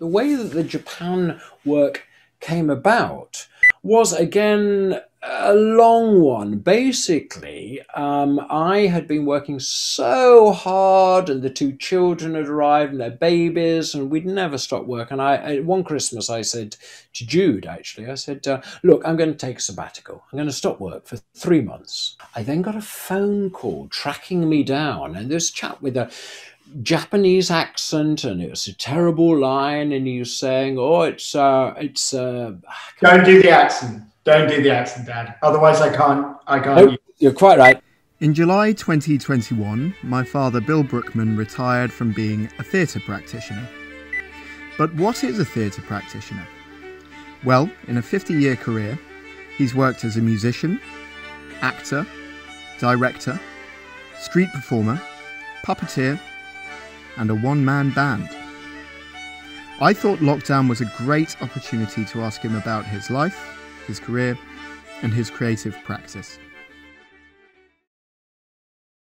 the way that the Japan work came about was again a long one. Basically, um, I had been working so hard, and the two children had arrived and their babies, and we'd never stopped work. And I, I one Christmas, I said to Jude, actually, I said, uh, "Look, I'm going to take a sabbatical. I'm going to stop work for three months." I then got a phone call tracking me down, and this chap with a Japanese accent, and it was a terrible line, and he was saying, "Oh, it's uh, it's uh." Don't do the accent. Don't do the accent, Dad. Otherwise, I can't. I can't. Oh, you're quite right. In July 2021, my father Bill Brookman retired from being a theatre practitioner. But what is a theatre practitioner? Well, in a 50 year career, he's worked as a musician, actor, director, street performer, puppeteer, and a one man band. I thought lockdown was a great opportunity to ask him about his life, his career, and his creative practice.